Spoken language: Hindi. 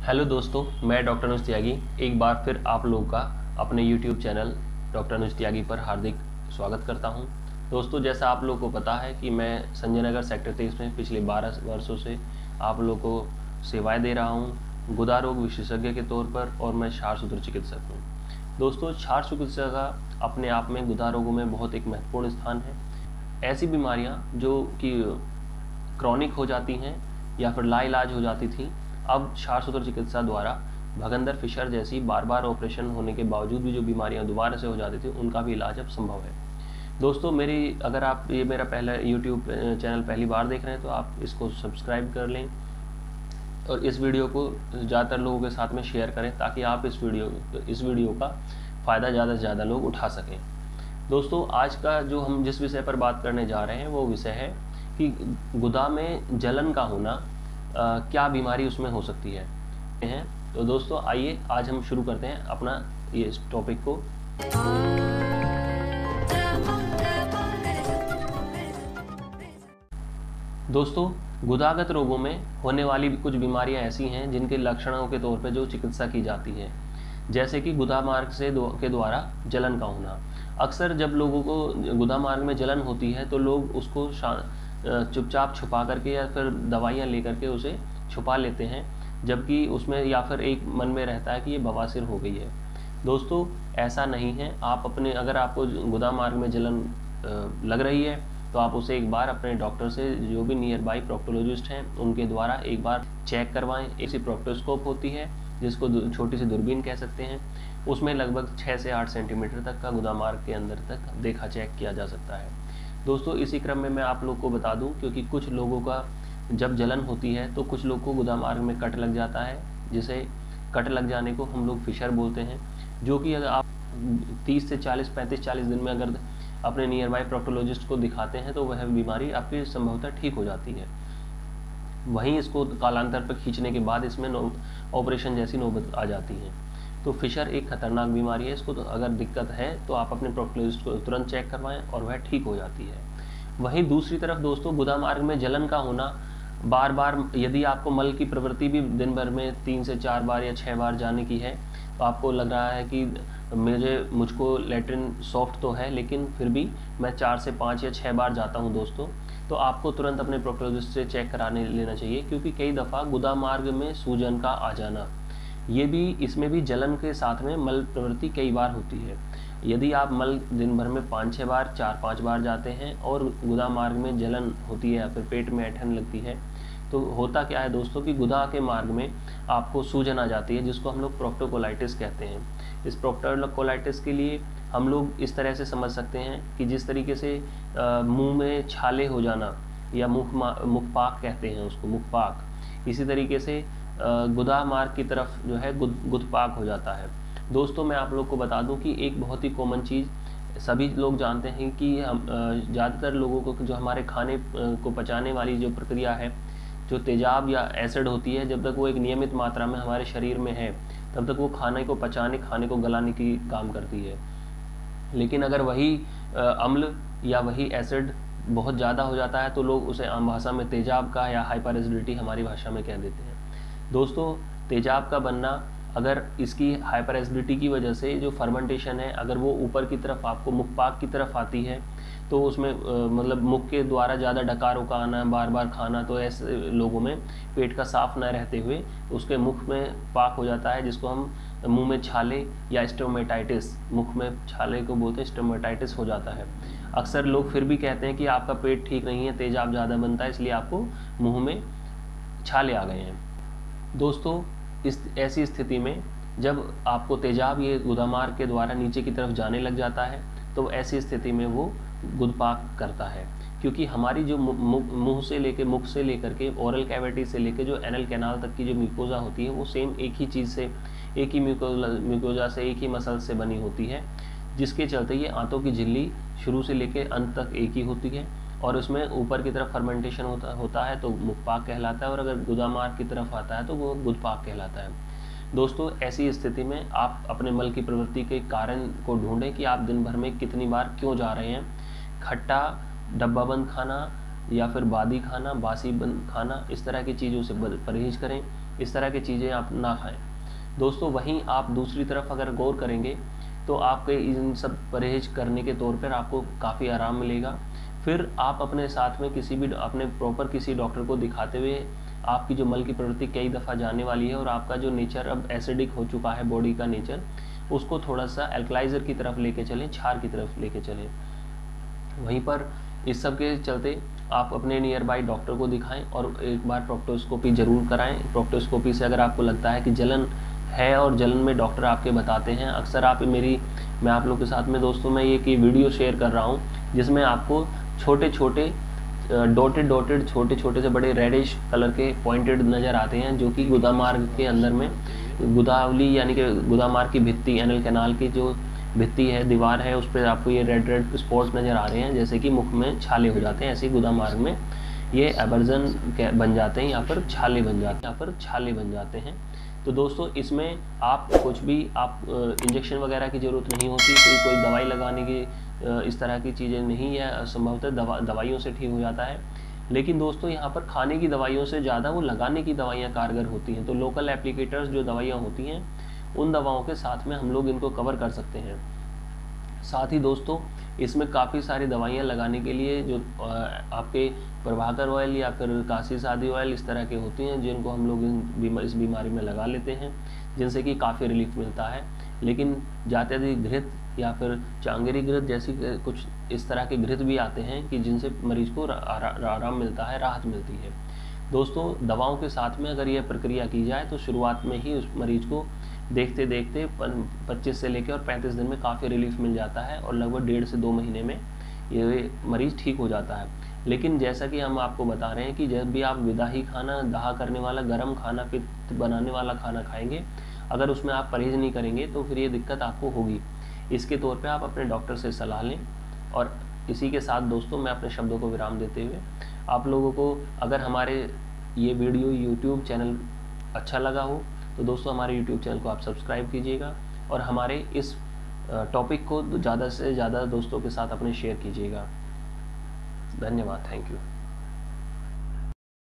हेलो दोस्तों, मैं डॉक्टर अनुज त्यागी। एक बार फिर आप लोगों का अपने YouTube channel doctor Anuj Tyagi पर हार्दिक स्वागत करता हूँ। दोस्तों, जैसा आप लोगों को पता है कि मैं संजय नगर सेक्टर तेईस में पिछले 12 वर्षों से आप लोगों को सेवाएँ दे रहा हूँ, गुदा रोग विशेषज्ञ के तौर पर और मैं क्षार सूत्र चिकित्सक हूँ। दोस्तों, क्षार चिकित्सा का अपने आप में गुदा रोगों में बहुत एक महत्वपूर्ण स्थान है। ऐसी बीमारियाँ जो कि क्रॉनिक हो जाती हैं या फिर लाइलाज हो जाती थी अब क्षार सूत्र चिकित्सा द्वारा भगंदर फिशर जैसी बार बार ऑपरेशन होने के बावजूद भी जो बीमारियाँ दोबारा से हो जाती थी, उनका भी इलाज अब संभव है। दोस्तों, मेरी, अगर आप ये मेरा पहला यूट्यूब चैनल पहली बार देख रहे हैं तो आप इसको सब्सक्राइब कर लें और इस वीडियो को ज़्यादातर लोगों के साथ में शेयर करें ताकि आप इस वीडियो इस वीडियो का फ़ायदा ज़्यादा से ज़्यादा लोग उठा सकें। दोस्तों, आज का जो हम जिस विषय पर बात करने जा रहे हैं, वो विषय है कि गुदा में जलन का होना क्या बीमारी उसमें हो सकती है? तो दोस्तों आइए आज हम शुरू करते हैं अपना ये इस टॉपिक को। दोस्तों गुदागत रोगों में होने वाली कुछ बीमारियाँ ऐसी हैं जिनके लक्षणों के तौर पर जो चिकित्सा की जाती है। जैसे कि गुदा मार्ग से दो, के द्वारा जलन का होना। अक्सर जब लोगों को गुदा मार्ग में जलन होती है तो लोग उसको चुपचाप छुपा करके या फिर दवाइयाँ लेकर के उसे छुपा लेते हैं, जबकि उसमें या फिर एक मन में रहता है कि ये बवासीर हो गई है। दोस्तों, ऐसा नहीं है। आप अपने, अगर आपको गुदा मार्ग में जलन लग रही है तो आप उसे एक बार अपने डॉक्टर से, जो भी नियर बाई प्रोक्टोलॉजिस्ट हैं, उनके द्वारा एक बार चेक करवाएँ। ऐसी प्रोक्टोस्कोप होती है, जिसको छोटी सी दूरबीन कह सकते हैं। उसमें लगभग छः से आठ सेंटीमीटर तक का गुदा मार्ग के अंदर तक देखा चेक किया जा सकता है। दोस्तों, इसी क्रम में मैं आप लोग को बता दूँ, क्योंकि कुछ लोगों का जब जलन होती है तो कुछ लोग को गुदा मार्ग में कट लग जाता है। जिसे कट लग जाने को हम लोग फिशर बोलते हैं, जो कि अगर आप 30 से 40 35 40 दिन में अगर अपने नियर बाई प्रोक्टोलॉजिस्ट को दिखाते हैं तो वह बीमारी आपकी संभवतः ठीक हो जाती है। वहीं इसको कालांतर पर खींचने के बाद इसमें ऑपरेशन जैसी नौबत आ जाती है। तो फिशर एक खतरनाक बीमारी है, इसको तो अगर दिक्कत है तो आप अपने प्रोक्टोलॉजिस्ट को तुरंत चेक करवाएँ और वह ठीक हो जाती है। वहीं दूसरी तरफ़ दोस्तों गुदा मार्ग में जलन का होना बार बार यदि आपको मल की प्रवृत्ति भी दिन भर में तीन से चार बार या छः बार जाने की है तो आपको लग रहा है कि मुझे, मुझको लेटरिन सॉफ्ट तो है, लेकिन फिर भी मैं चार से पाँच या छः बार जाता हूँ दोस्तों तो आपको तुरंत अपने प्रोक्टोलॉजिस्ट से चेक कराने लेना चाहिए, क्योंकि कई दफ़ा गुदा मार्ग में सूजन का आ जाना ये भी, इसमें भी जलन के साथ में मल प्रवृत्ति कई बार होती है। यदि आप मल दिन भर में पाँच छः बार, चार पाँच बार जाते हैं और गुदा मार्ग में जलन होती है या फिर पेट में ऐठन लगती है तो होता क्या है दोस्तों कि गुदा के मार्ग में आपको सूजन आ जाती है, जिसको हम लोग प्रोक्टोकोलाइटिस कहते हैं। इस प्रोक्टोकोलाइटिस के लिए हम लोग इस तरह से समझ सकते हैं कि जिस तरीके से मुँह में छाले हो जाना या मुख मुखपाक कहते हैं उसको मुखपाक इसी तरीके से गुदा मार्ग की तरफ़ जो है गुद गुदपाक हो जाता है। दोस्तों, मैं आप लोग को बता दूँ कि एक बहुत ही कॉमन चीज़, सभी लोग जानते हैं कि हम ज़्यादातर लोगों को जो हमारे खाने को पचाने वाली जो प्रक्रिया है, जो तेजाब या एसिड होती है, जब तक वो एक नियमित मात्रा में हमारे शरीर में है, तब तक वो खाने को पचाने, खाने को गलाने की काम करती है। लेकिन अगर वही अम्ल या वही एसिड बहुत ज़्यादा हो जाता है तो लोग उसे आम भाषा में तेजाब का या हाइपर एसिडिटी हमारी भाषा में कह देते हैं। दोस्तों, तेजाब का बनना अगर इसकी हाइपर एसिडिटी की वजह से जो फर्मेंटेशन है, अगर वो ऊपर की तरफ़ आपको मुख पाक की तरफ़ आती है तो उसमें मतलब मुख के द्वारा ज़्यादा डकारों का आना बार बार खाना तो ऐसे लोगों में पेट का साफ़ न रहते हुए उसके मुख में पाक हो जाता है, जिसको हम मुँह में छाले या स्टोमेटाइटिस मुख में छाले को बोलते हैं स्टोमेटाइटिस हो जाता है। अक्सर लोग फिर भी कहते हैं कि आपका पेट ठीक नहीं है, तेजाब ज़्यादा बनता है, इसलिए आपको मुँह में छाले आ गए हैं। दोस्तों, इस ऐसी स्थिति में जब आपको तेजाब ये गुदामार के द्वारा नीचे की तरफ़ जाने लग जाता है तो ऐसी स्थिति में वो गुदपाक करता है। क्योंकि हमारी जो मुँह से लेके, मुख से लेकर के ओरल कैविटी से लेके जो एनल कैनाल तक की जो म्यूकोजा होती है, वो सेम एक ही चीज़ से, एक ही म्यूकोजा म्यूकोजा से, एक ही मसल से बनी होती है, जिसके चलते ये आंतों की झिल्ली शुरू से लेके अंत तक एक ही होती है। और उसमें ऊपर की तरफ़ फर्मेंटेशन होता होता है तो मुखपाक कहलाता है और अगर गुदामार की तरफ़ आता है तो वो गुदपाक कहलाता है। दोस्तों, ऐसी स्थिति में आप अपने मल की प्रवृत्ति के कारण को ढूंढें कि आप दिन भर में कितनी बार क्यों जा रहे हैं। खट्टा डब्बा बंद खाना या फिर बादी खाना बासी बंद खाना, इस तरह की चीज़ों से परहेज करें, इस तरह की चीज़ें आप ना खाएँ। दोस्तों, वहीं आप दूसरी तरफ़ अगर गौर करेंगे तो आपके इन सब परहेज करने के तौर पर आपको काफ़ी आराम मिलेगा। फिर आप अपने साथ में किसी भी, अपने प्रॉपर किसी डॉक्टर को दिखाते हुए आपकी जो मल की प्रवृत्ति कई दफ़ा जाने वाली है और आपका जो नेचर अब एसिडिक हो चुका है बॉडी का नेचर उसको थोड़ा सा एल्कलाइज़र की तरफ़ लेके चलें छार की तरफ़ लेके चलें। वहीं पर इस सब के चलते आप अपने नियर बाई डॉक्टर को दिखाएँ और एक बार प्रोक्टोस्कोपी ज़रूर कराएँ। प्रोक्टोस्कोपी से अगर आपको लगता है कि जलन है और जलन में डॉक्टर आपके बताते हैं, अक्सर आप मेरी, मैं आप लोग के साथ में दोस्तों मैं ये की वीडियो शेयर कर रहा हूँ, जिसमें आपको छोटे छोटे डॉटेड डॉटेड छोटे छोटे से बड़े रेडिश कलर के पॉइंटेड नज़र आते हैं, जो कि गुदा मार्ग के अंदर में, गुदावली यानी कि गुदा मार्ग की भित्ती एनल कैनाल की जो भित्ती है, दीवार है, उस पर आपको ये रेड रेड स्पॉट्स नज़र आ रहे हैं, जैसे कि मुख में छाले हो जाते हैं, ऐसे ही गुदा मार्ग में ये एबर्जन बन जाते हैं, यहाँ पर छाले बन जाते हैं, यहाँ पर छाले बन जाते हैं। तो दोस्तों, इसमें आप कुछ भी, आप इंजेक्शन वगैरह की ज़रूरत नहीं होती कोई कोई दवाई लगाने की इस तरह की चीज़ें नहीं है, संभवतः दवा, दवाइयों से ठीक हो जाता है। लेकिन दोस्तों, यहाँ पर खाने की दवाइयों से ज़्यादा वो लगाने की दवाइयाँ कारगर होती हैं। तो लोकल एप्लीकेटर्स जो दवाइयाँ होती हैं, उन दवाओं के साथ में हम लोग इनको कवर कर सकते हैं। साथ ही दोस्तों, इसमें काफ़ी सारी दवाइयाँ लगाने के लिए जो आपके प्रभाकर ऑयल या फिर काशी शादी ऑयल इस तरह के होती हैं, जिनको हम लोग इस बीमारी में लगा लेते हैं, जिनसे कि काफ़ी रिलीफ मिलता है। लेकिन जाते घृत या फिर चांगेरी घृत जैसी कुछ इस तरह के घृत भी आते हैं कि जिनसे मरीज़ को आराम मिलता है, राहत मिलती है। दोस्तों, दवाओं के साथ में अगर यह प्रक्रिया की जाए तो शुरुआत में ही उस मरीज़ को देखते देखते पच्चीस से लेकर और पैंतीस दिन में काफ़ी रिलीफ मिल जाता है और लगभग डेढ़ से दो महीने में ये मरीज़ ठीक हो जाता है। लेकिन जैसा कि हम आपको बता रहे हैं कि जब भी आप विदाही खाना, दहा करने वाला, गर्म खाना, पित्त बनाने वाला खाना खाएँगे, अगर उसमें आप परहेज नहीं करेंगे तो फिर ये दिक्कत आपको होगी। इसके तौर पे आप अपने डॉक्टर से सलाह लें और इसी के साथ दोस्तों मैं अपने शब्दों को विराम देते हुए आप लोगों को अगर हमारे ये वीडियो यूट्यूब चैनल अच्छा लगा हो तो दोस्तों, हमारे यूट्यूब चैनल को आप सब्सक्राइब कीजिएगा और हमारे इस टॉपिक को ज़्यादा से ज़्यादा दोस्तों के साथ अपने शेयर कीजिएगा। धन्यवाद थैंक यू